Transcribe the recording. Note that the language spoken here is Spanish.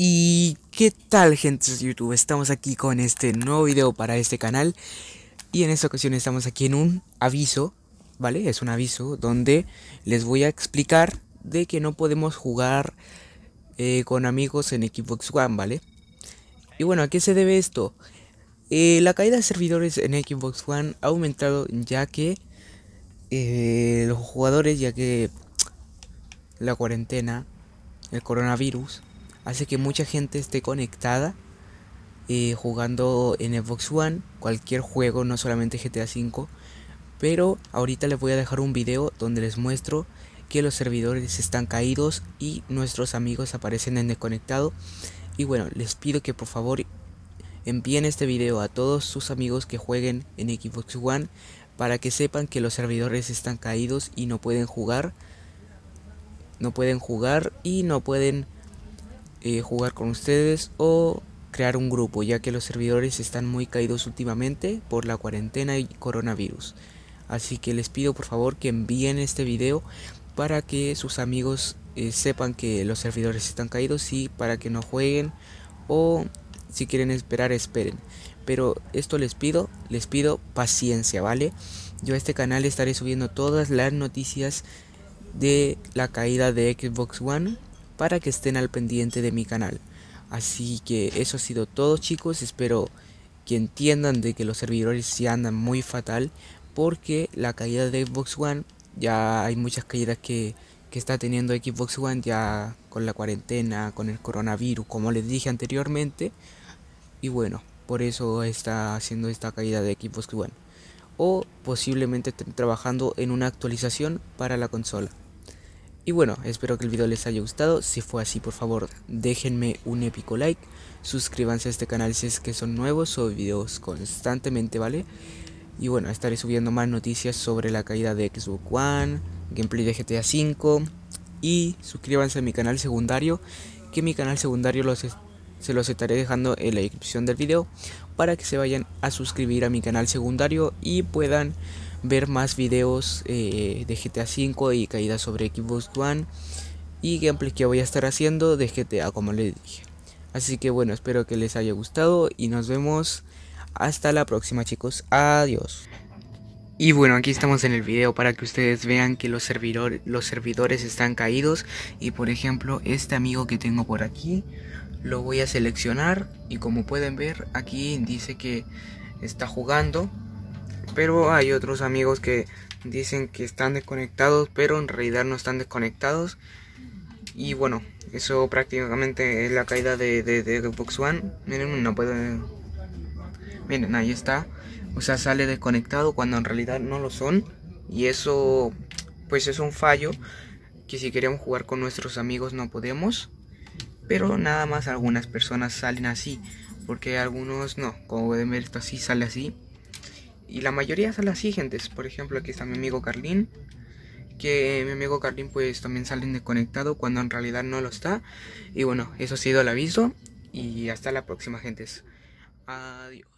Y qué tal gente de YouTube, estamos aquí con este nuevo video para este canal Y en esta ocasión estamos aquí en un aviso, ¿vale? Es un aviso donde les voy a explicar de que no podemos jugar eh, con amigos en Xbox One, ¿vale? Y bueno, ¿a qué se debe esto? Eh, la caída de servidores en Xbox One ha aumentado ya que eh, los jugadores, ya que la cuarentena, el coronavirus hace que mucha gente esté conectada eh, jugando en Xbox One, cualquier juego, no solamente GTA V. Pero ahorita les voy a dejar un video donde les muestro que los servidores están caídos y nuestros amigos aparecen en desconectado. Y bueno, les pido que por favor envíen este video a todos sus amigos que jueguen en Xbox One para que sepan que los servidores están caídos y no pueden jugar. No pueden jugar y no pueden eh, jugar con ustedes o crear un grupo ya que los servidores están muy caídos últimamente por la cuarentena y coronavirus. Así que les pido por favor que envíen este video para que sus amigos eh, sepan que los servidores están caídos y para que no jueguen o si quieren esperar esperen. Pero esto les pido les pido paciencia vale yo a este canal estaré subiendo todas las noticias de la caída de Xbox One para que estén al pendiente de mi canal. Así que eso ha sido todo chicos, espero que entiendan de que los servidores ya andan muy fatal porque la caída de Xbox One ya hay muchas caídas que, que está teniendo Xbox One ya con la cuarentena, con el coronavirus, como les dije anteriormente. Y bueno, por eso está haciendo esta caída de Xbox One. O posiblemente estén trabajando en una actualización para la consola. Y bueno, espero que el video les haya gustado. Si fue así, por favor, déjenme un épico like. Suscríbanse a este canal si es que son nuevos. Subo videos constantemente, ¿vale? Y bueno, estaré subiendo más noticias sobre la caída de Xbox One, gameplay de GTA V. Y suscríbanse a mi canal secundario, que mi canal secundario se los estaré dejando en la descripción del video para que se vayan a suscribir a mi canal secundario y puedan ver más videos eh, de GTA V y caídas sobre Xbox One y gameplay que voy a estar haciendo de GTA como les dije. Así que bueno, espero que les haya gustado y nos vemos hasta la próxima chicos. Adiós. Y bueno, aquí estamos en el video para que ustedes vean que los, los servidores están caídos. Y por ejemplo, este amigo que tengo por aquí, lo voy a seleccionar. Y como pueden ver, aquí dice que está jugando. Pero hay otros amigos que dicen que están desconectados, pero en realidad no están desconectados. Y bueno, eso prácticamente es la caída de, de, Xbox One. Miren, no puedo... Miren, ahí está. O sea, sale desconectado cuando en realidad no lo son. Y eso, pues es un fallo. Que si queremos jugar con nuestros amigos no podemos. Pero nada más algunas personas salen así. Porque algunos no. Como pueden ver, esto así sale así. Y la mayoría son así, gentes. Por ejemplo, aquí está mi amigo Carlín. Que mi amigo Carlín pues también salen desconectado cuando en realidad no lo está. Y bueno, eso ha sido el aviso. Y hasta la próxima, gentes. Adiós.